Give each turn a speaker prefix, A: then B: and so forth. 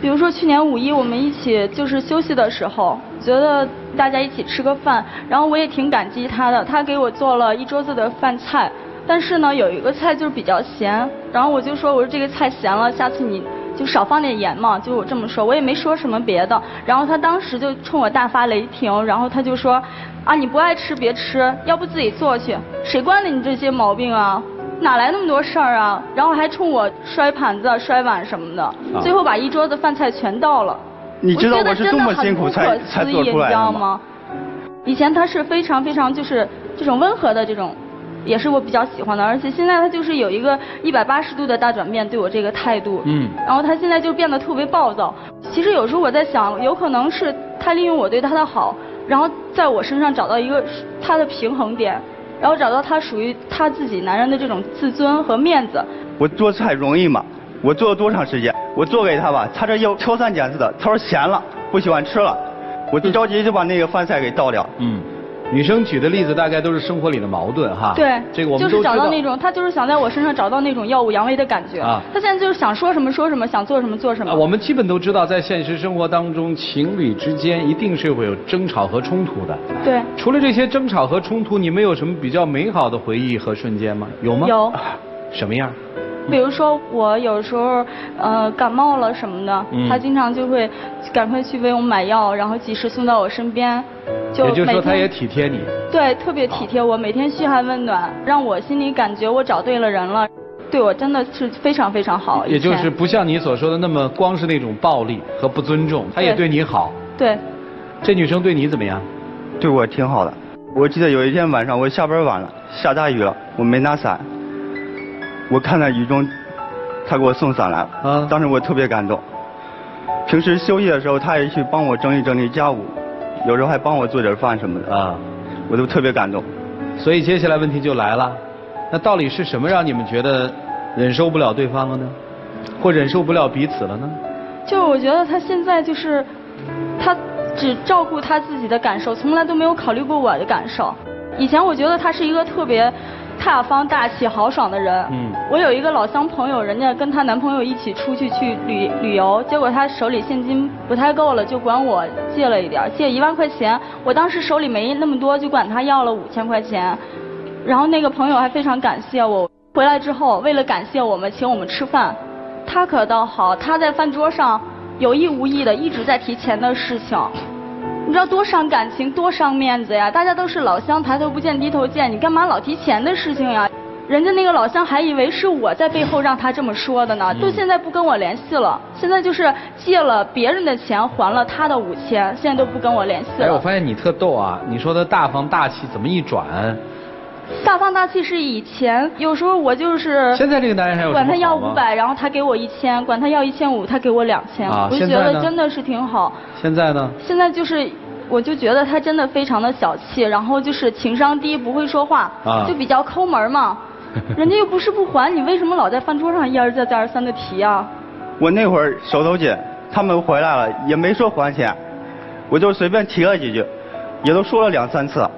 A: 比如说去年五一我们一起就是休息的时候，觉得大家一起吃个饭，然后我也挺感激他的，他给我做了一桌子的饭菜，但是呢有一个菜就是比较咸，然后我就说我说这个菜咸了，下次你就少放点盐嘛，就我这么说，我也没说什么别的，然后他当时就冲我大发雷霆，然后他就说啊你不爱吃别吃，要不自己做去，谁惯的你这些毛病啊？哪来那么多事儿啊？然后还冲我摔盘子、摔碗什么的，最后把一桌子饭菜全倒了。
B: 你知道
A: 我
B: 我是多么辛苦才才做出
A: 你
B: 来的吗？
A: 知道吗？以前他是非常非常就是这种温和的这种，也是我比较喜欢的，而且现在他就是有一个一百八十度的大转变，对我这个态度。
C: 嗯
A: 然后他现在就变得特别暴躁。其实有时候我在想，有可能是他利用我对他的好，然后在我身上找到一个他的平衡点，然后找到他属于他自己男人的这种自尊和面子。
B: 我做菜容易吗？我做了多长时间？我做给他吧，他这又挑三拣四的，他说咸了，不喜欢吃了，我一着急就把那个饭菜给倒掉。
C: 嗯，女生举的例子大概都是生活里的矛盾哈。
A: 对，
C: 啊这个我们
A: 就是。找到那种，他就是想在我身上找到那种耀武扬威的感觉。
C: 啊
A: 他现在就是想说什么说什么，想做什么做什么。
C: 啊，我们基本都知道，在现实生活当中，情侣之间一定是会有争吵和冲突的。
A: 对，
C: 除了这些争吵和冲突，你们有什么比较美好的回忆和瞬间吗？有吗？
A: 有。
C: 什么样？
A: 比如说我有时候呃感冒了什么的，
C: 嗯
A: 他经常就会赶快去为我买药，然后及时送到我身边。就
C: 也就是说，他也体贴你。
A: 对，特别体贴我，每天嘘寒问暖，让我心里感觉我找对了人了，对我真的是非常非常好。
C: 也就是不像你所说的那么光是那种暴力和不尊重，他也
A: 对
C: 对你好。
A: 对，
C: 这女生对你怎么样？
B: 对我挺好的。我记得有一天晚上我下班晚了，下大雨了，我没拿伞。我看到雨中，他给我送伞来了，
C: 啊
B: 当时我特别感动。平时休息的时候，他也去帮我整理整理家务，有时候还帮我做点饭什么的，
C: 啊，
B: 我都特别感动。
C: 所以接下来问题就来了，那到底是什么让你们觉得忍受不了对方了呢？或忍受不了彼此了呢？
A: 就是我觉得他现在就是，他只照顾他自己的感受，从来都没有考虑过我的感受。以前我觉得他是一个特别大方大气、豪爽的人。
C: 嗯
A: 我有一个老乡朋友，人家跟她男朋友一起出去去旅旅游，结果她手里现金不太够了，就管我借了一点儿，借一万块钱。我当时手里没那么多，就管他要了五千块钱。然后那个朋友还非常感谢我。回来之后，为了感谢我们，请我们吃饭。他可倒好，他在饭桌上有意无意的一直在提钱的事情。你知道多伤感情，多伤面子呀！大家都是老乡，抬头不见低头见，你干嘛老提钱的事情呀？人家那个老乡还以为是我在背后让他这么说的呢，
C: 嗯
A: 都现在不跟我联系了，现在就是借了别人的钱还了他的五千，现在都不跟我联系
C: 哎，我。发现你特逗啊！你说的大方大气，怎么一转？
A: 大放大气是以前，有时候我就是
C: 现在这个男人还有什么
A: 管他要五百，然后他给我一千，管他要一千五，他给我两千，
C: 啊
A: 我就觉得真的是挺好。
C: 现在呢？
A: 现在就是，我就觉得他真的非常的小气，然后就是情商低，不会说话，
C: 啊
A: 就比较抠门嘛。人家又不是不还，你为什么老在饭桌上一而再再而三的提啊？
B: 我那会儿手头紧，他们回来了也没说还钱，我就随便提了几句，也都说了两三次。